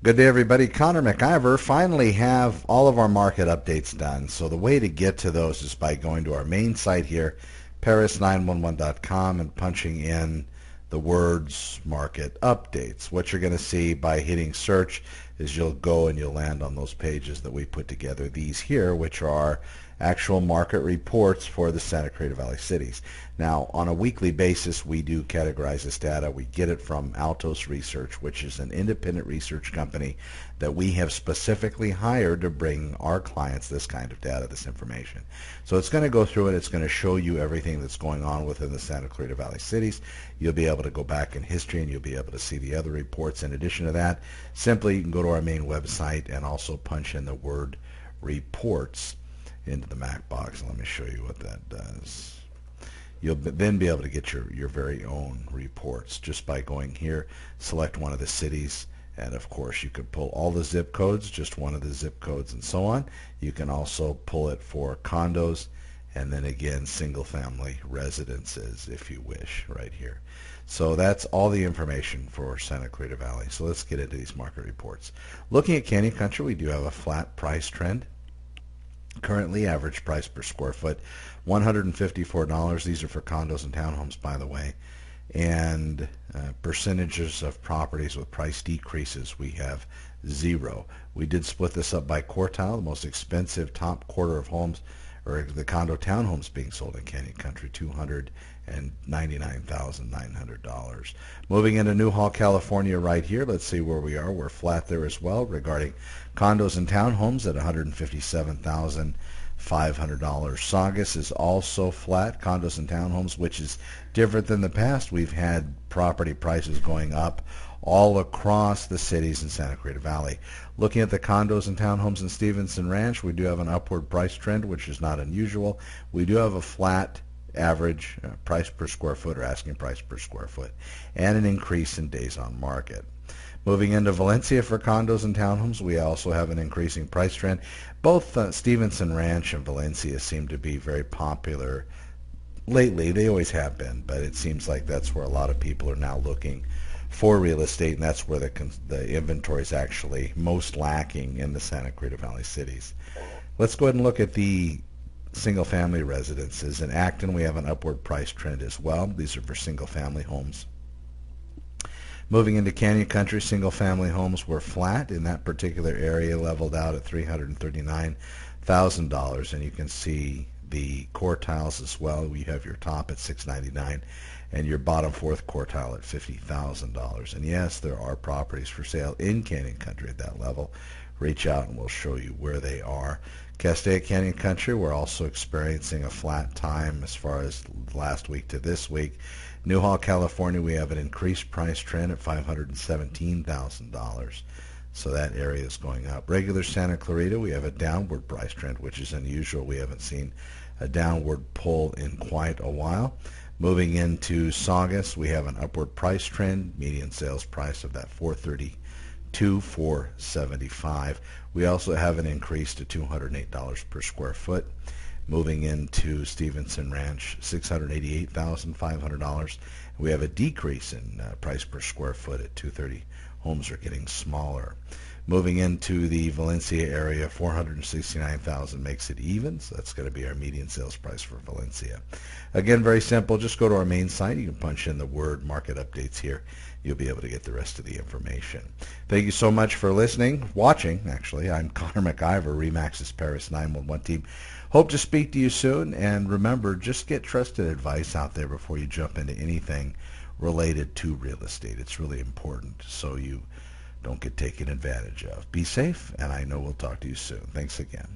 Good day, everybody. Connor MacIvor finally have all of our market updates done. So the way to get to those is by going to our main site here, paris911.com, and punching in the words market updates. What you're going to see by hitting search is you'll go and you'll land on those pages that we put together. These here, which are actual market reports for the Santa Clarita Valley cities. Now, on a weekly basis, we do categorize this data. We get it from Altos Research, which is an independent research company that we have specifically hired to bring our clients this kind of data, this information. So it's going to go through it. It's going to show you everything that's going on within the Santa Clarita Valley cities. You'll be able to go back in history and you'll be able to see the other reports. In addition to that, simply you can go to our main website and also punch in the word reports into the Mac box. Let me show you what that does. You'll then be able to get your, your very own reports just by going here, select one of the cities, and of course you can pull all the zip codes, just one of the zip codes and so on. You can also pull it for condos and then again single family residences if you wish right here. So that's all the information for Santa Clarita Valley. So let's get into these market reports. Looking at Canyon Country, we do have a flat price trend. Currently, average price per square foot, $154. These are for condos and townhomes, by the way. And uh, percentages of properties with price decreases, we have zero. We did split this up by quartile. The most expensive top quarter of homes, or the condo townhomes being sold in Canyon Country, 200 and $99,900. Moving into Newhall, California right here, let's see where we are. We're flat there as well regarding condos and townhomes at $157,500. Saugus is also flat, condos and townhomes, which is different than the past. We've had property prices going up all across the cities in Santa Cruz Valley. Looking at the condos and townhomes in Stevenson Ranch, we do have an upward price trend, which is not unusual. We do have a flat average uh, price per square foot or asking price per square foot, and an increase in days on market. Moving into Valencia for condos and townhomes, we also have an increasing price trend. Both uh, Stevenson Ranch and Valencia seem to be very popular lately. They always have been, but it seems like that's where a lot of people are now looking for real estate, and that's where the, the inventory is actually most lacking in the Santa Clarita Valley cities. Let's go ahead and look at the single-family residences. In Acton, we have an upward price trend as well. These are for single-family homes. Moving into Canyon Country, single-family homes were flat in that particular area, leveled out at $339,000, and you can see the quartiles as well. You have your top at 699 and your bottom fourth quartile at $50,000. And yes, there are properties for sale in Canyon Country at that level. Reach out and we'll show you where they are. Castaic Canyon Country, we're also experiencing a flat time as far as last week to this week. Newhall, California, we have an increased price trend at $517,000. So that area is going up. Regular Santa Clarita, we have a downward price trend, which is unusual. We haven't seen a downward pull in quite a while. Moving into Saugus, we have an upward price trend, median sales price of that 430 to 475. We also have an increase to $208 per square foot. Moving into Stevenson Ranch, $688,500. We have a decrease in uh, price per square foot at 230. Homes are getting smaller. Moving into the Valencia area, 469,000 makes it even. So that's going to be our median sales price for Valencia. Again, very simple. Just go to our main site. You can punch in the word market updates here. You'll be able to get the rest of the information. Thank you so much for listening, watching, actually. I'm Connor MacIvor, Remax's Paris 911 team. Hope to speak to you soon. And remember, just get trusted advice out there before you jump into anything related to real estate. It's really important so you don't get taken advantage of. Be safe, and I know we'll talk to you soon. Thanks again.